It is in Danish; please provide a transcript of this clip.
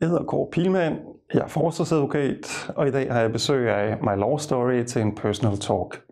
Jeg hedder Kåre Pilman, jeg er forsvarsadvokat, og i dag har jeg besøg af My Law Story til en personal talk.